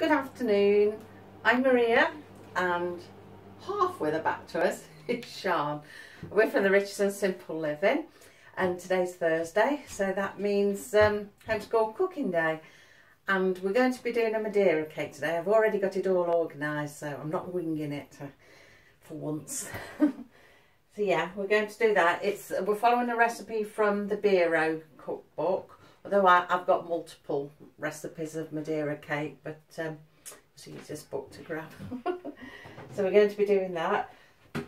Good afternoon. I'm Maria and half with a back to us is Sian. We're from the Richardson Simple Living and today's Thursday so that means um, homeschool cooking day and we're going to be doing a Madeira cake today. I've already got it all organised so I'm not winging it for once. so yeah we're going to do that. It's We're following a recipe from the Be-Ro cookbook although I, have got multiple recipes of Madeira cake but um, it's the easiest book to grab. So we're going to be doing that.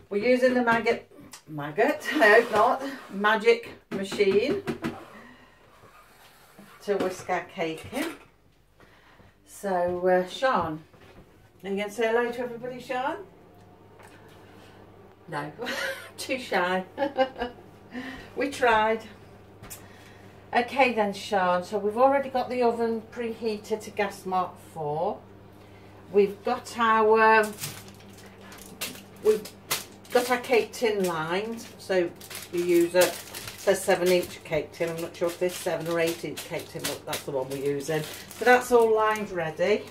We're using the maggot maggot? I hope not. Magic machine to whisk our cake in. So uh, Sian are you going to say hello to everybody Sian? No. Too shy. We tried Okay then Sian, so we've already got the oven preheated to gas mark 4. We've got our um, we've got our cake tin lined, so we use a says 7 inch cake tin, I'm not sure if this 7 or 8 inch cake tin, but that's the one we're using. So that's all lined ready.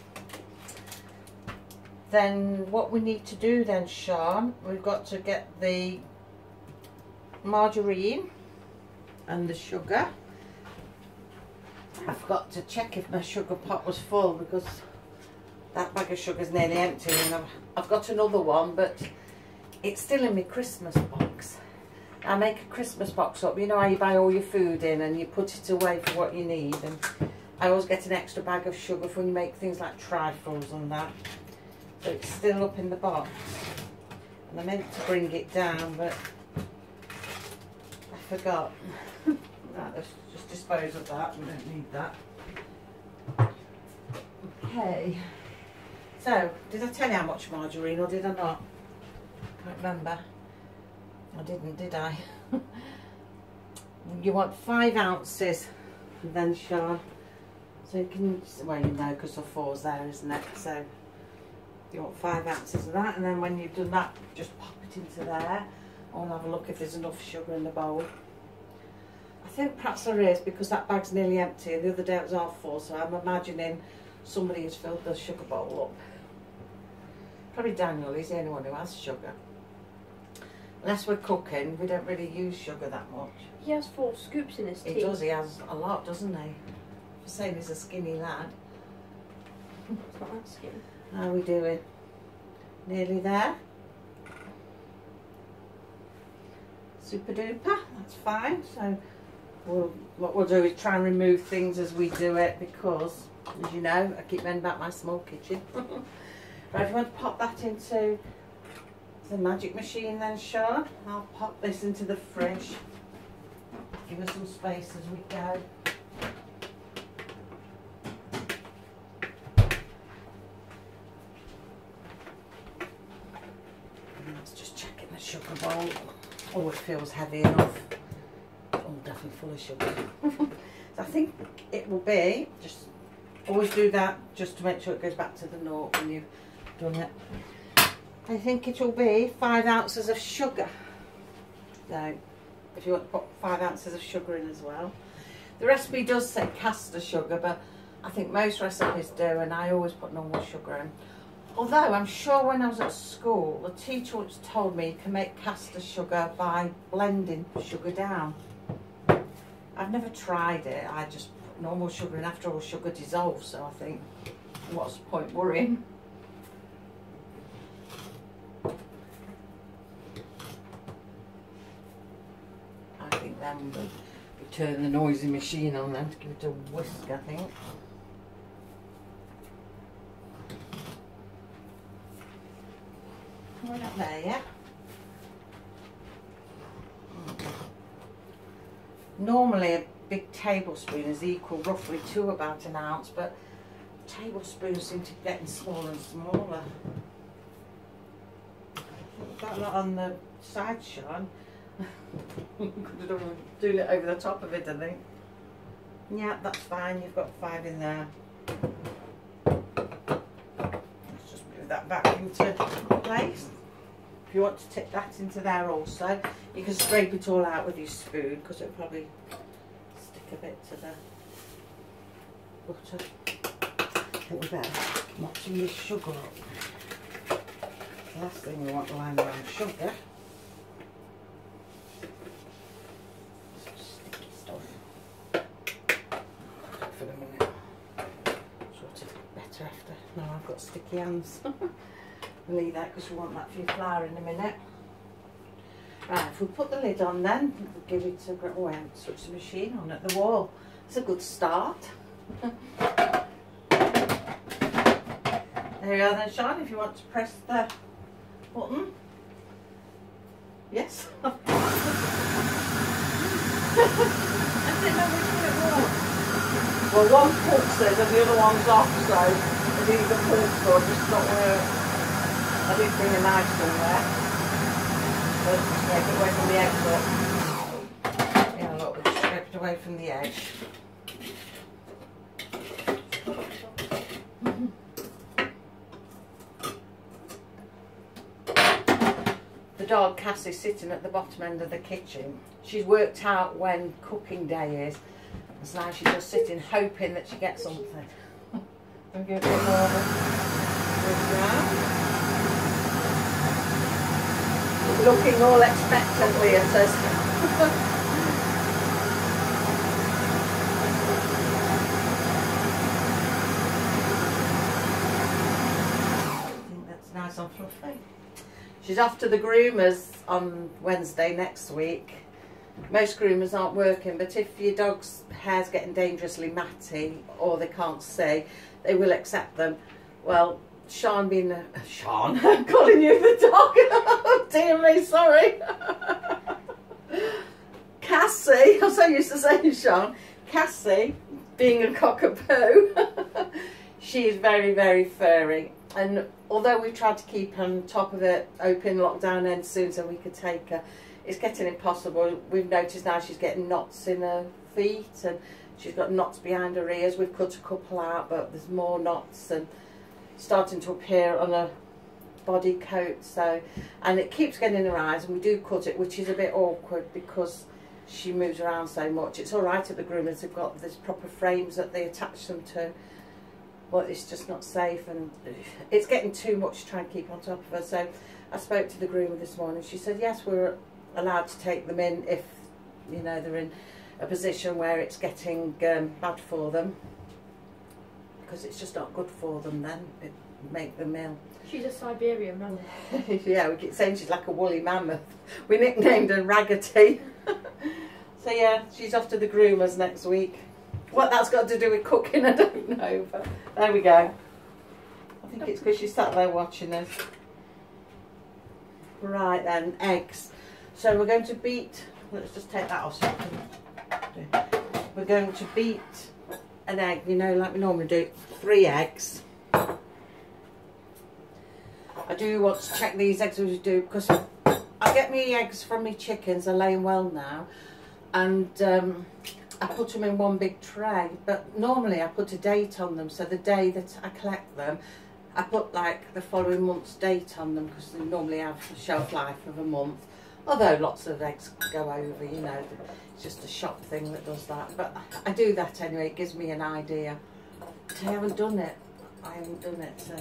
Then what we need to do then Sian, we've got to get the margarine and the sugar I forgot to check if my sugar pot was full because that bag of sugar is nearly empty and I've, I've got another one but it's still in my Christmas box. I make a Christmas box up, you know how you buy all your food in and you put it away for what you need and I always get an extra bag of sugar for when you make things like trifles and that. So it's still up in the box. And I meant to bring it down but I forgot. let's just dispose of that. We don't need that. Okay. So, did I tell you how much margarine or did I not? I can't remember. I didn't, did I? you want five ounces and then Sian. So you can, well you know because the four's there isn't it? So you want five ounces of that and then when you've done that just pop it into there. I'll have a look if there's enough sugar in the bowl. I think perhaps there is because that bag's nearly empty and the other day it was half full so I'm imagining somebody has filled the sugar bowl up. Probably Daniel, he's the only one who has sugar. Unless we're cooking, we don't really use sugar that much. He has four scoops in his tea. He does, he has a lot, doesn't he? For saying he's a skinny lad. It's not that skinny. How are we doing? Nearly there? Super duper, that's fine. So we'll, what we'll do is try and remove things as we do it because, as you know, I keep mentioning about my small kitchen. right, if you want to pop that into the magic machine then, Sian, I'll pop this into the fridge. Give us some space as we go. Let's just check in the sugar bowl. Oh, it feels heavy enough full of sugar. so I think it will be, just always do that just to make sure it goes back to the naught when you've done it. I think it will be five ounces of sugar. So if you want to put five ounces of sugar in as well. The recipe does say caster sugar, but I think most recipes do, and I always put normal sugar in. Although I'm sure when I was at school, the teacher told me you can make caster sugar by blending sugar down. I've never tried it. I just put normal sugar in. After all, sugar dissolves, so I think, what's the point worrying? I think then we turn the noisy machine on then to give it a whisk, I think. Not there. Normally a big tablespoon is equal roughly to about an ounce, but tablespoons seem to be getting smaller and smaller. Got that on the side, Sian. Could have done doing it over the top of it, I think. Yeah, that's fine. You've got five in there. Let's just move that back into place. If you want to tip that into there also, you can scrape it all out with your spoon because it'll probably stick a bit to the butter. I think we better mixing this sugar up. The last thing we want lying around sugar. Some sticky stuff. For the minute. Sort of better after. Now I've got sticky hands. Leave that because we want that for your flour in a minute. Right, if we put the lid on then, we'll give it a great oh, I haven't switched the machine on at the wall. It's a good start. There you are then, Sian, if you want to press the button. Yes. I didn't know which one it was. Well, one pulses and the other one's off, so it the pulse or just not work. I did bring a knife somewhere. But take it away from the edge, look. Yeah, look, it's stripped away from the edge. the dog Cassie's sitting at the bottom end of the kitchen. She's worked out when cooking day is. So now she's just sitting hoping that she gets something. I'll give it a more Looking all expectantly at us. I think that's nice and fluffy. She's off to the groomers on Wednesday next week. Most groomers aren't working, but if your dog's hair's getting dangerously matty or they can't see, they will accept them. Well, Sian being a, Sian, calling you the dog. oh, dear me, sorry. Cassie, I'm so used to saying Sian. Cassie, being a cockapoo, she is very, very furry. And although we've tried to keep on top of it, open lockdown end soon so we could take her, it's getting impossible. We've noticed now she's getting knots in her feet and she's got knots behind her ears. We've cut a couple out, but there's more knots and starting to appear on her body coat. So, and it keeps getting in her eyes, and we do cut it, which is a bit awkward because she moves around so much. It's all right at the groomers; they've got this proper frames that they attach them to. But it's just not safe, and it's getting too much to try and keep on top of her. So, I spoke to the groomer this morning. She said yes, we're allowed to take them in if you know they're in a position where it's getting um, bad for them because it's just not good for them then. It make them ill. She's a Siberian mammoth. yeah we keep saying she's like a woolly mammoth. We nicknamed her Raggedy so yeah she's off to the groomers next week. What that's got to do with cooking I don't know but there we go. I think it's because she sat there watching us. Right then eggs. So we're going to beat, let's just take that off so you can do. We're going to beat an egg, you know, like we normally do, three eggs. I do want to check these eggs as we do because I get me eggs from my chickens, they're laying well now, and um, I put them in one big tray, but normally I put a date on them, so the day that I collect them, I put like the following month's date on them because they normally have a shelf life of a month. Although lots of eggs go over, you know, just a shop thing that does that. But I do that anyway, it gives me an idea. But I haven't done it. I haven't done it, so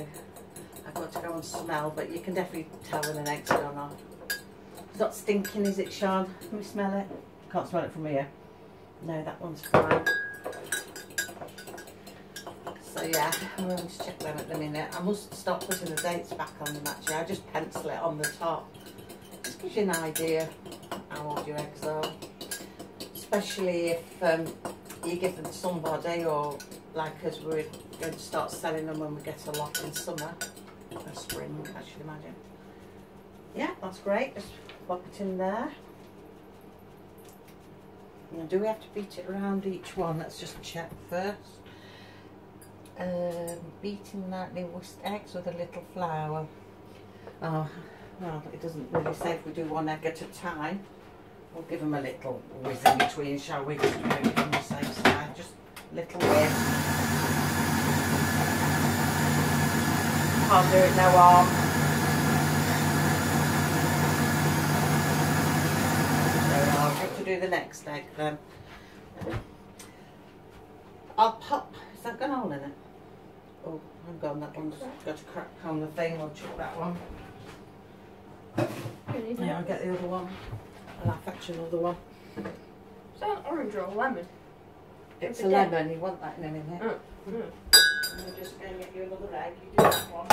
I've got to go and smell. But you can definitely tell when an egg's gone on. It's not stinking, is it, Sian? Can we smell it? Can't smell it from here. No, that one's fine. So yeah, I'm going to check them at the minute. I must stop putting the dates back on them actually. I just pencil it on the top. Just gives you an idea how old your eggs are. Especially if um, you give them to somebody or like us, we're going to start selling them when we get a lot in summer or spring, I should imagine. Yeah, that's great. Just pop it in there. Now, do we have to beat it around each one? Let's just check first. Um, beating lightly whisked eggs with a little flour. Oh, well, it doesn't really say if we do one egg at a time. We'll give them a little whiz in between, shall we? Just to make it on the safe side. Just a little whiz. Can't do it, no harm. There we are. Good to do the next egg then. I'll pop. Is that got a hole in it? Oh, I'm gone, that one's got a crack on the thing, I'll chuck that one. Yeah, I'll get the other one. And I'll fetch another one. Is that an orange or a lemon? It's It's a a lemon, you want that in a minute. Mm. Mm. I'm just going to get you another egg, you do that one.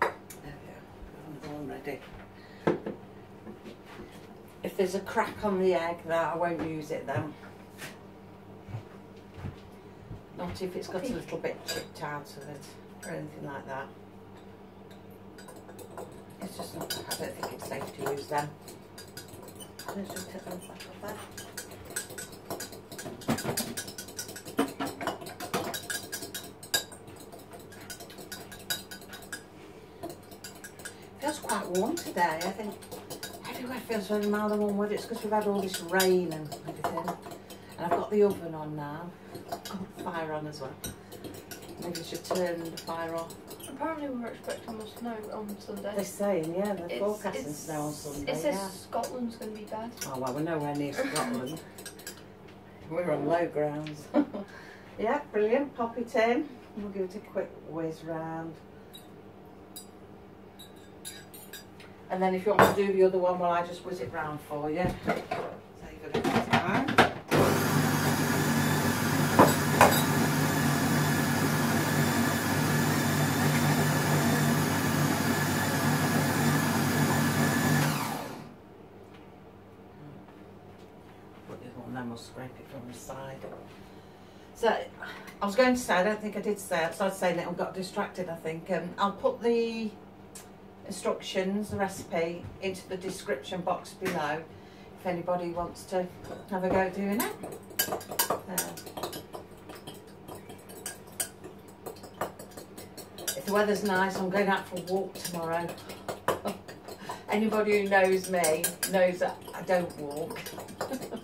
There we go, another one ready. If there's a crack on the egg, that I won't use it then. Not if it's got a little bit chipped out of it or anything like that. It's just not, I don't think it's safe to use them. Let's just take those back off there. Feels quite warm today. I think everywhere feels very mild and warm weather. It's because we've had all this rain and everything. And I've got the oven on now. Fire on as well. Maybe I should turn the fire off. Apparently we're expecting more snow on Sunday. They're saying, yeah, they're It's- forecasting it's- snow on Sunday. It says yeah. Scotland's going to be bad. Oh well, we're nowhere near Scotland. we're on low grounds. yeah, brilliant. Pop it in. We'll give it a quick whiz round. And then if you want to do the other one, well, I just whiz it round for you. Save a bit of time. Put scrape it from the side. So, I was going to say, I don't think I did say, I started saying it and got distracted, I think. Um, I'll put the instructions, the recipe, into the description box below if anybody wants to have a go doing it. Uh, if the weather's nice, I'm going out for a walk tomorrow. Anybody who knows me knows that I don't walk.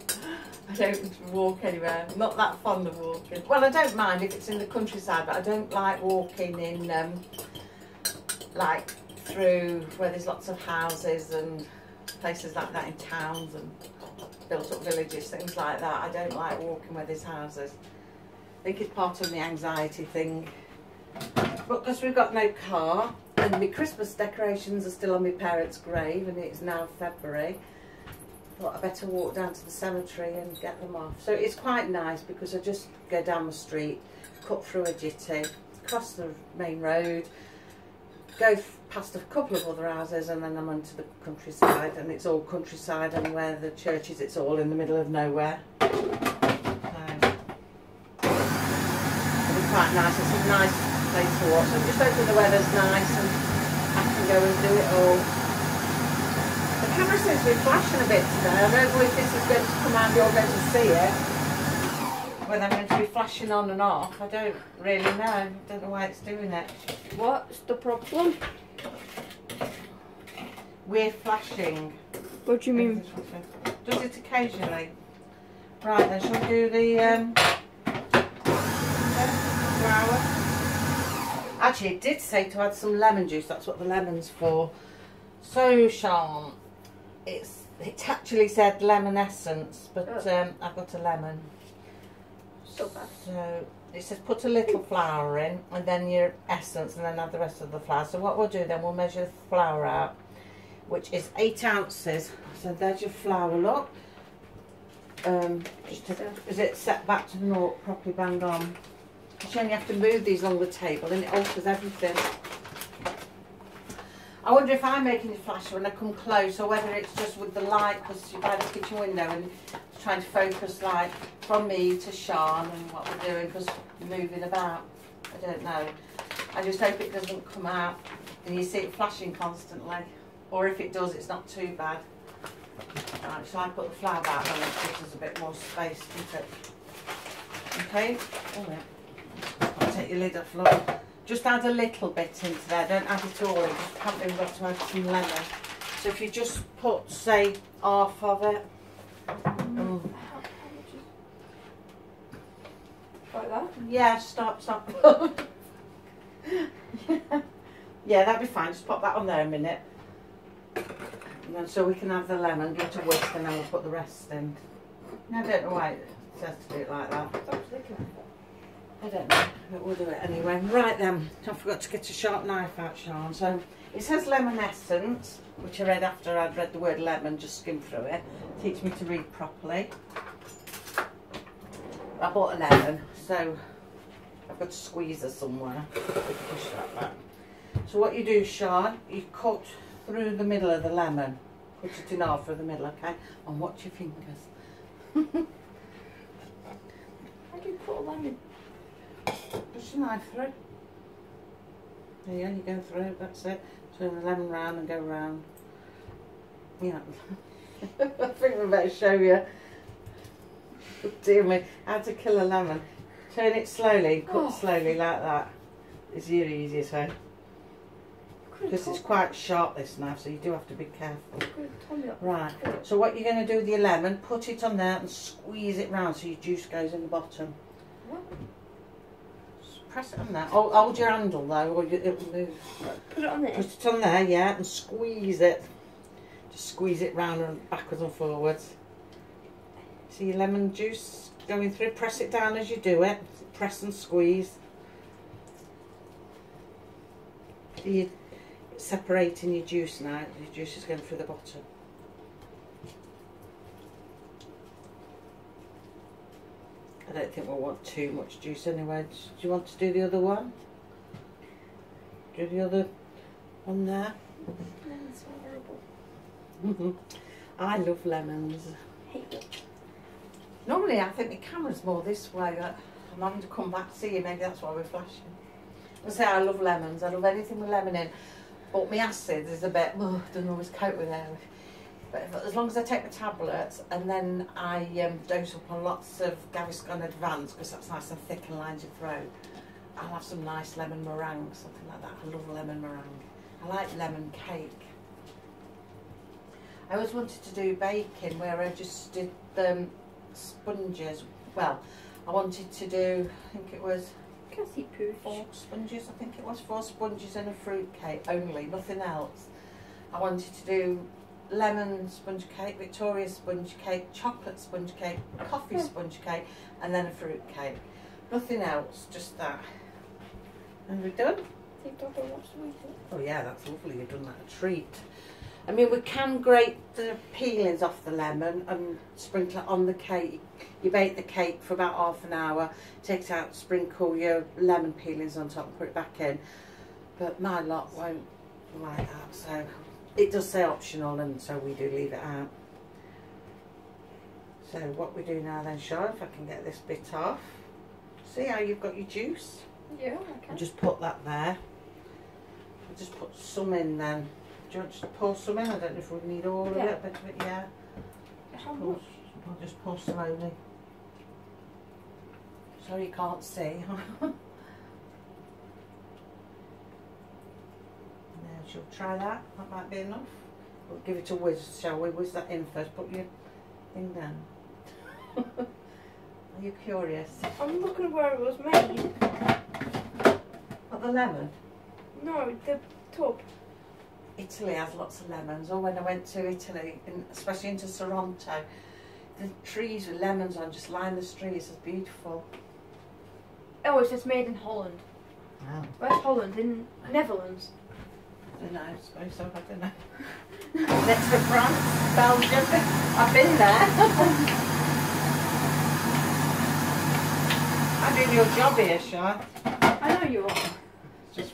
Don't walk anywhere. I'm not that fond of walking. Well, I don't mind if it's in the countryside, but I don't like walking in um, like through where there's lots of houses and places like that in towns and built up villages, things like that. I don't like walking where there's houses. I think it's part of the anxiety thing. But because we've got no car and my Christmas decorations are still on my parents' grave and it's now February, thought I better walk down to the cemetery and get them off. So it's quite nice because I just go down the street, cut through a jitty, cross the main road, go past a couple of other houses and then I'm onto the countryside and it's all countryside and where the church is it's all in the middle of nowhere. It'll quite nice. It's a nice place to walk. So I'm just hoping the weather's nice and I can go and do it all. The camera seems to be flashing a bit today. I don't know if this is going to come out, you're going to see it. Whether I'm going to be flashing on and off, I don't really know. I don't know why it's doing it. What's the problem? We're flashing. What do you mean? Does it occasionally? Right then, shall we do the um, flour? Actually, it did say to add some lemon juice. That's what the lemon's for. So, Sian, it's it actually said lemon essence, but Oh. um, I've got a lemon. So bad. So it says put a little flour in and then your essence and then add the rest of the flour. So what we'll do then, we'll measure the flour out, which is eight ounces. So there's your flour look. Um, just to, is it set back to the naught properly bang on? You only have to move these along the table and it alters everything. I wonder if I'm making it flash when I come close or whether it's just with the light because you're by the kitchen window and trying to focus like from me to Sian and what we're doing because we're moving about. I don't know. I just hope it doesn't come out and you see it flashing constantly. Or if it does, it's not too bad. Right, so I put the flour back on it gives us a bit more space, it? Okay. Oh, yeah. I'll take your lid off, look. Just add a little bit into there. Don't add it all in. Just even got to add some lemon. So if you just put, say, half of it. How, how much is... Like that? Yeah, stop, stop. yeah. yeah, that'd be fine. Just pop that on there a minute. And then so we can have the lemon, give it a whisk, and then we'll put the rest in. I don't know why it says to do it like that. I don't know, but we'll do it anyway. Right then, I forgot to get a sharp knife out, Sian. So it says lemon essence, which I read after I'd read the word lemon, just skim through it. Teach me to read properly. I bought a lemon, so I've got to squeeze her somewhere. Push that back. So what you do, Sian, you cut through the middle of the lemon. Cut it in half through the middle, okay? And watch your fingers. How do you put a lemon? Push your knife through. There you go, you go through, that's it. Turn the lemon round and go round. Yeah. I think we better show you. Oh, dear me, how to kill a lemon. Turn it slowly, cut Oh. slowly like that. It's the easiest way. Because it's quite sharp this knife, so you do have to be careful. Right, so what you're going to do with your lemon, put it on there and squeeze it round so your juice goes in the bottom. Press it on there. Hold, hold your handle though, or you, it will move. Put it on there. Put it on there, yeah, and squeeze it. Just squeeze it round and backwards and forwards. See your lemon juice going through. Press it down as you do it. Press and squeeze. See you separating your juice now. Your juice is going through the bottom. I don't think we'll want too much juice anyway. Do you want to do the other one? Do the other one there? Lemons so horrible. Mhm. I love lemons. Hate them. Normally, I think the camera's more this way. I'm having to come back to see you. Maybe that's why we're flashing. I say I love lemons. I love anything with lemon in. But my acid is a bit. Oh, don't always cope with it. But if, as long as I take the tablets and then I um, dose up on lots of Gaviscon Advance because that's nice and thick and lines your throat, I'll have some nice lemon meringue, something like that. I love lemon meringue. I like lemon cake. I always wanted to do baking where I just did um, sponges. Well, I wanted to do, I think it was Cassie pooch. four sponges, I think it was four sponges and a fruit cake only, nothing else. I wanted to do lemon sponge cake, Victoria sponge cake, chocolate sponge cake, coffee Hmm. sponge cake, and then a fruit cake. Nothing else, just that. And we're done. Take that and watch the weekend. Oh yeah, that's lovely. You've done that a treat. I mean, we can grate the peelings off the lemon and sprinkle it on the cake. You bake the cake for about half an hour, take it out, sprinkle your lemon peelings on top and put it back in. But my lot won't like that, so it does say optional and so we do leave it out. So what we do now then, Charlotte, if I can get this bit off. See how you've got your juice? Yeah, I can. just put that there. I'll just put some in then. Do you want to pour some in? I don't know if we need all of Yeah. it, of it, yeah. How Pour? I'll just pour slowly. Sorry you can't see. now, she'll try that. That might be enough. We'll give it a whiz, shall we? Whiz that in first. Put your thing down. Are you curious? I'm looking at where it was made. What, the lemon? No, the tub. Italy has lots of lemons. Or when I went to Italy, in, especially into Sorrento, the trees with lemons on just line the streets. It's beautiful. Oh, it's just made in Holland. Wow. Where's Holland? In Netherlands. I don't know. I suppose so. I don't know. Next to France, Belgium. I've been there. I'm doing your job here, Sian. I know you are. Just,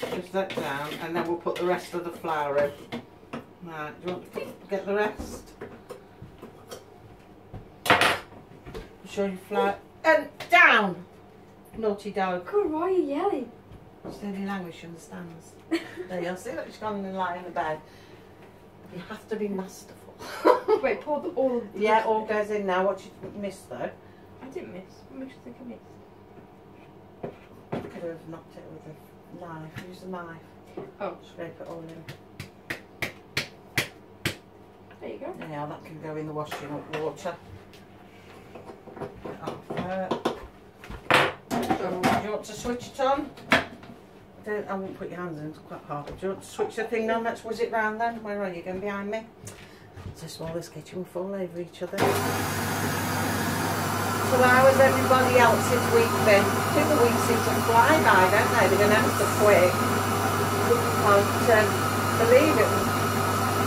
just that down, and then we'll put the rest of the flour in. Right, do you want to put, get the rest? Show you flour. And down! Naughty dog. God, why are you yelling? It's the only language she understands. There you are. See, look, she's gone and lying in the bed. You have to be masterful. Wait, pour the all the yeah, all goes in now. What you missed though? I didn't miss. What makes you think I missed? Could have knocked it with a knife. Use the knife. Oh. Scrape it all in. There you go. Yeah, that can go in the washing up water. Get off there. Do you want to switch it on? Don't. I won't put your hands in. It's quite hard. Do you want to switch the thing on? Let's whiz it round then. Where are you going behind me? Just while this kitchen will fall over each other. So how has everybody else's week been? Two weeks seem to fly by, don't they? They're going ever so quick. Can't um, believe it.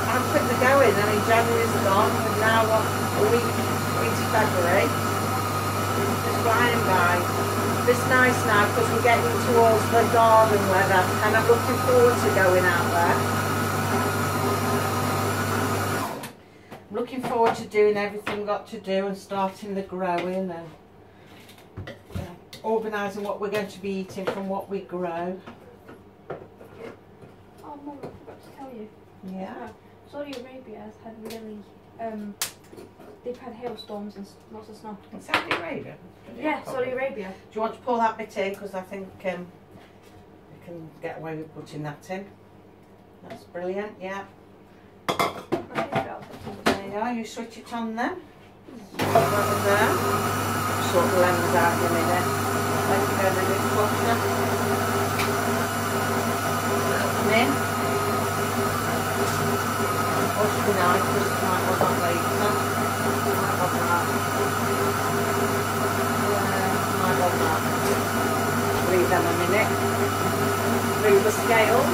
How quick they're going. I mean, January's gone, and now what? A week into February. It's flying by. It's nice now because we're getting towards the garden weather, and I'm looking forward to going out there. I'm looking forward to doing everything we've got to do and starting the growing and uh, organising what we're going to be eating from what we grow. Oh, Mum, I forgot to tell you. Yeah. Saudi Arabia has had really, um, they've had hailstorms and lots of snow. In Saudi Arabia? Yeah, Saudi Arabia. Do you want to pull that bit in? Because I think um, we can get away with putting that in. That's brilliant, yeah. I think that'll put some- There you are, you switch it on then. Put that there. Sort the lens out in a minute. Go in the dishwasher. Come in. Wash the knife, because it might want that later. Might want that. Yeah, might want that. Leave them a minute. Move the scales.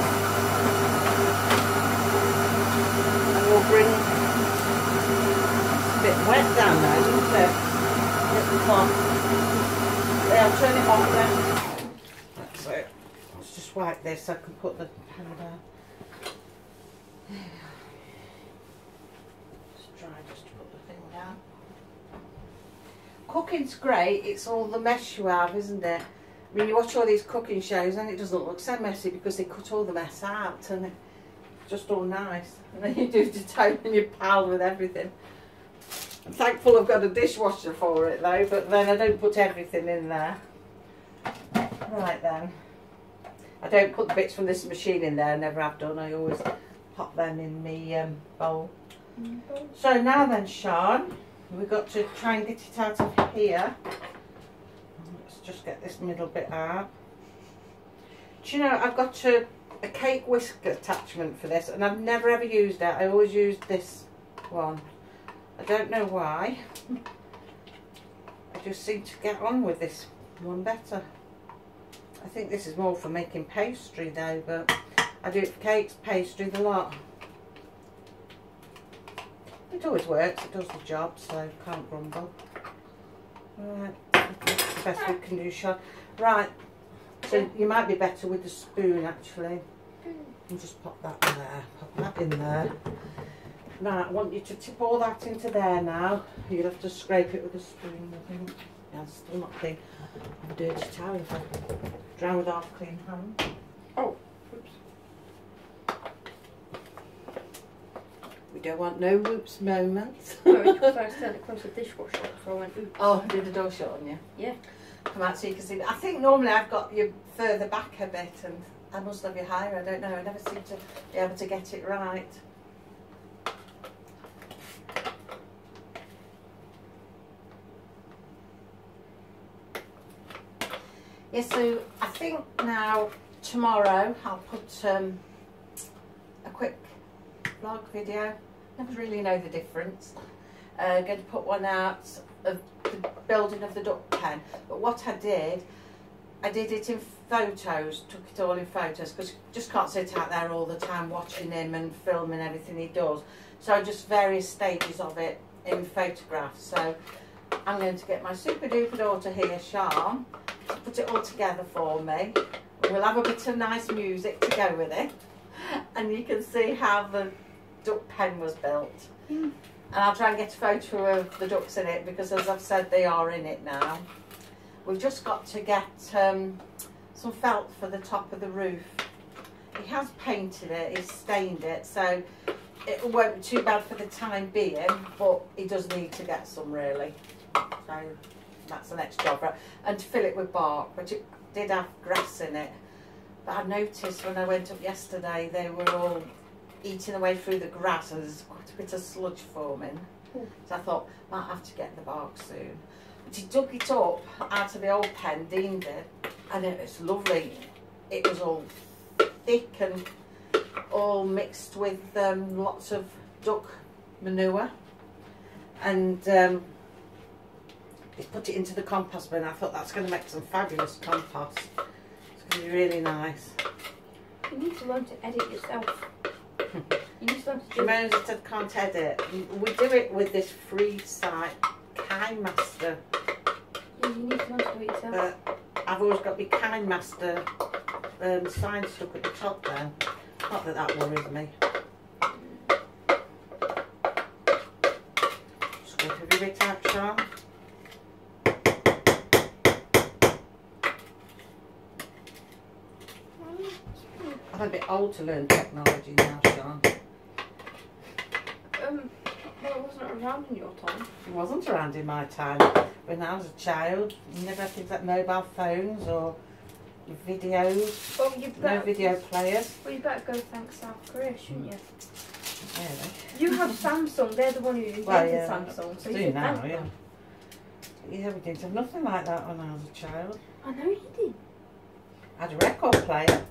And we'll bring a bit wet down there, isn't it? Little cloth. Yeah, I'll turn it off then. That's it. Let's just wipe this so I can put the pan down. Just try just to put the thing down. Cooking's great, it's all the mess you have, isn't it? I mean, you watch all these cooking shows and it doesn't look so messy because they cut all the mess out and it's just all nice. And then you do the time and you pile with everything. I'm thankful I've got a dishwasher for it though, but then I don't put everything in there. Right then. I don't put the bits from this machine in there, I never have done. I always pop them in the um, bowl. So now then, Sian, we've got to try and get it out of here. Just get this middle bit out. Do you know, I've got a, a cake whisk attachment for this and I've never ever used it. I always use this one. I don't know why. I just seem to get on with this one better. I think this is more for making pastry though, but I do it for cakes, pastry, the lot. It always works, it does the job, so can't grumble. Right, the best we can do, Sian. Right, so you might be better with the spoon actually. And just pop that in there, pop that in there. Right, I want you to tip all that into there now. You'll have to scrape it with a spoon, I think. Yeah, it's still not clean. I'm a dirty towel if I drown with half clean hand. Oh, oops. We don't want no whoops moments. Sorry, I stand it close to the dishwasher, so I went, ooh. Oh, did the door shut on you? Yeah. Come out so you can see. I think normally I've got you further back a bit and I must have you higher. I don't know. I never seem to be able to get it right. Yeah, so I think now tomorrow I'll put um, a quick vlog video. Never really know the difference. Uh, going to put one out of the building of the duck pen. But what I did, I did it in photos, took it all in photos because just can't sit out there all the time watching him and filming everything he does. So just various stages of it in photographs. So I'm going to get my super duper daughter here, Sian, to put it all together for me. We'll have a bit of nice music to go with it. And you can see how the duck pen was built. And I'll try and get a photo of the ducks in it because as I've said they are in it now. We've just got to get um, some felt for the top of the roof. He has painted it, he's stained it, so it won't be too bad for the time being, but he does need to get some really. So that's the next job. right? And to fill it with bark, which it did have grass in it. But I noticed when I went up yesterday, they were all eating away through the grass and there's quite a bit of sludge forming. Oh. So I thought, might have to get the bark soon. But he dug it up out of the old pen, Dean did, and it was lovely. it was all thick and all mixed with um, lots of duck manure. And um, he put it into the compost bin. I thought that's going to make some fabulous compost. It's going to be really nice. You need to learn to edit yourself. You need to learn to She that I can't edit. We do it with this free site, KineMaster. Yeah, you need to do it yourself. But I've always got my KineMaster um, sign stuck at the top there. Not that that worries me. Scrape every bit out, Sian. I'm a bit old to learn technology now, Sian. Um, well, it wasn't around in your time. It wasn't around in my time. When I was a child, you never had things like mobile phones or videos, Well, you no better, video players. well, you better go thank South Korea, shouldn't you? Really. You have Samsung. They're the one who invented Well, yeah, Samsung. So do you now, yeah. them. Yeah, we didn't have nothing like that when I was a child. I know you did. I had a record player.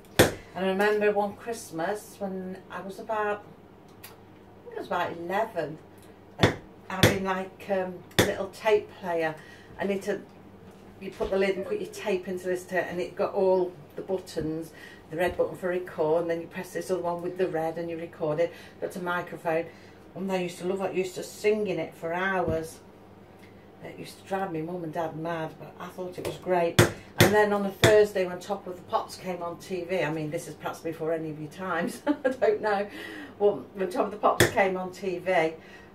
And I remember one Christmas when I was about, I think I was about 11, having like um, a little tape player. And it had, you put the lid and put your tape into this tape, and it got all the buttons, the red button for record, and then you press this other one with the red and you record it. Got a microphone. And they used to love it. I used to sing in it for hours. It used to drive me mum and dad mad, but I thought it was great. And then on a Thursday when Top of the Pops came on TV, I mean, this is perhaps before any of your times, I don't know. Well, when Top of the Pops came on TV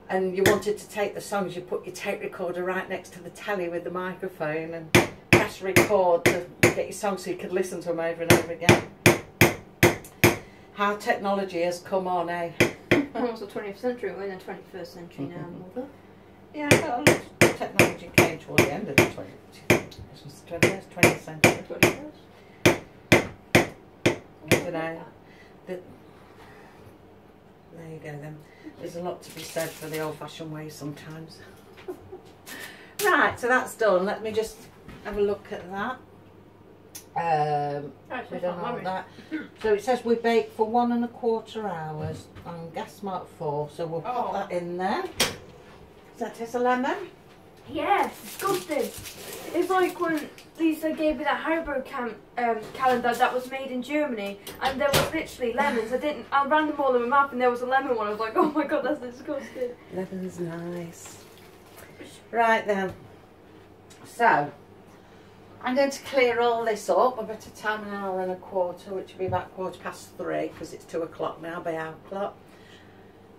and you wanted to take the songs, you put your tape recorder right next to the telly with the microphone and press record to get your songs so you could listen to them over and over again. How technology has come on, eh? Almost the 20th century. We're in the 21st century now, mother. Yeah, well, a lot of technology came toward the end of the 20th, 20th, 20th century. 21st. You know, the, there you go then. There's a lot to be said for the old-fashioned way sometimes. right, so that's done. Let me just have a look at that. Um, we don't mummy. that. So it says we bake for one and a quarter hours on gas mark four. So we'll put Oh. that in there. Does that taste a lemon? Yeah, disgusting. It's like when Lisa gave me that Haribo cam- um, calendar that was made in Germany, and there was literally lemons. I didn't. I ran them all in my mouth, and there was a lemon one. I was like, oh my god, that's disgusting. Lemon's nice. Right then. So, I'm going to clear all this up. I've got a time an hour and a quarter, which will be about quarter past three because it's two o'clock now by our clock.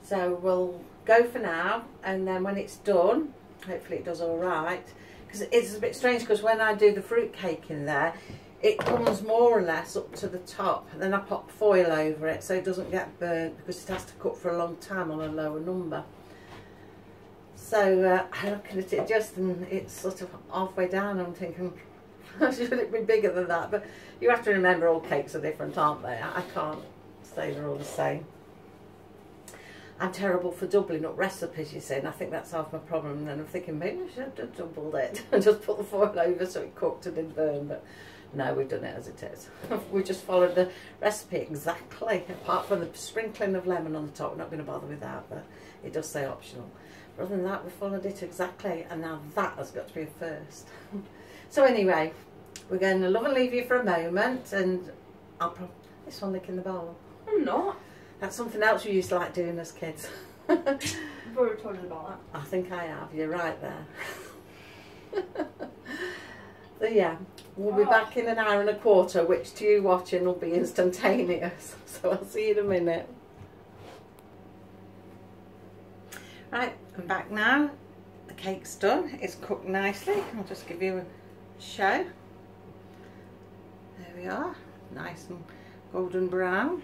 So we'll go for now, and then when it's done, hopefully it does all right. Because it's a bit strange because when I do the fruit cake in there, it comes more or less up to the top, and then I pop foil over it so it doesn't get burnt because it has to cook for a long time on a lower number. So uh, I'm looking at it just and it's sort of halfway down. I'm thinking, should it be bigger than that? But you have to remember all cakes are different, aren't they? I I can't say they're all the same. I'm terrible for doubling up recipes, you see, and I think that's half my problem. And then I'm thinking maybe I should have doubled it and just put the foil over so it cooked and didn't burn. But no, we've done it as it is. we just followed the recipe exactly, apart from the sprinkling of lemon on the top. We're not going to bother with that, but it does say optional. But other than that, we followed it exactly, and now that has got to be a first. so anyway, we're going to love and leave you for a moment, and I'll probably... this one licking the bowl. I'm not. That's something else we used to like doing as kids. Already told you about I think I have. You're right there. so yeah, we'll be Oh. back in an hour and a quarter, which to you watching will be instantaneous. So I'll see you in a minute. Right, I'm back now. The cake's done. It's cooked nicely. I'll just give you a show. There we are, nice and golden brown.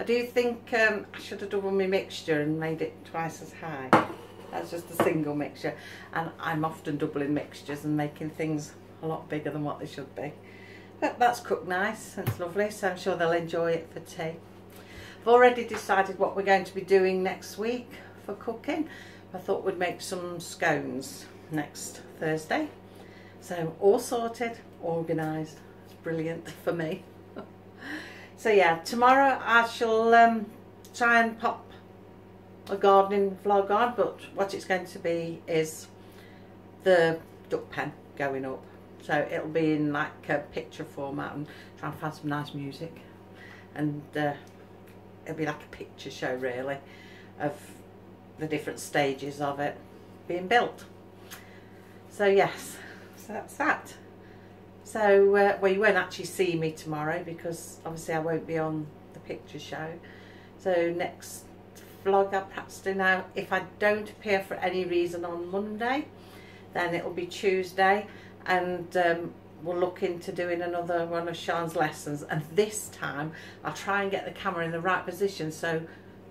I do think um, I should have doubled my mixture and made it twice as high. That's just a single mixture. And I'm often doubling mixtures and making things a lot bigger than what they should be. But that's cooked nice, it's lovely, so I'm sure they'll enjoy it for tea. I've already decided what we're going to be doing next week for cooking. I thought we'd make some scones next Thursday. So all sorted, organised. It's brilliant for me. So yeah, tomorrow I shall um, try and pop a gardening vlog on, but what it's going to be is the duck pen going up. So it'll be in like a picture format and try and find some nice music. And uh, it'll be like a picture show really of the different stages of it being built. So yes, so that's that. So, uh, well you won't actually see me tomorrow because obviously I won't be on the picture show. So next vlog I'll perhaps do now, if I don't appear for any reason on Monday, then it'll be Tuesday and um, we'll look into doing another one of Sian's lessons and this time I'll try and get the camera in the right position so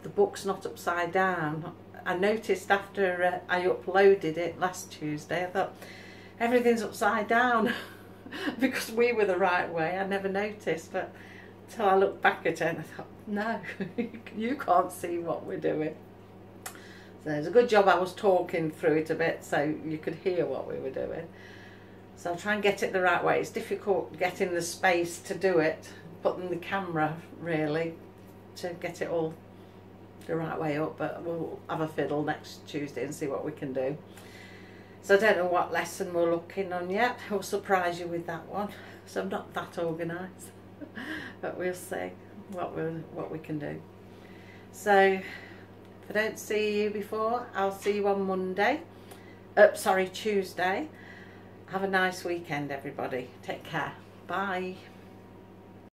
the book's not upside down. I noticed after uh, I uploaded it last Tuesday, I thought everything's upside down because we were the right way. I never noticed, but until I looked back at it and I thought, no, you can't see what we're doing. So it's a good job I was talking through it a bit so you could hear what we were doing. So I'll try and get it the right way. It's difficult getting the space to do it, putting the camera really to get it all the right way up, but we'll have a fiddle next Tuesday and see what we can do. So I don't know what lesson we're looking on yet. I'll surprise you with that one. So I'm not that organised, but we'll see what we what we can do. So if I don't see you before, I'll see you on Monday. Uh, sorry, Tuesday. Have a nice weekend, everybody. Take care. Bye.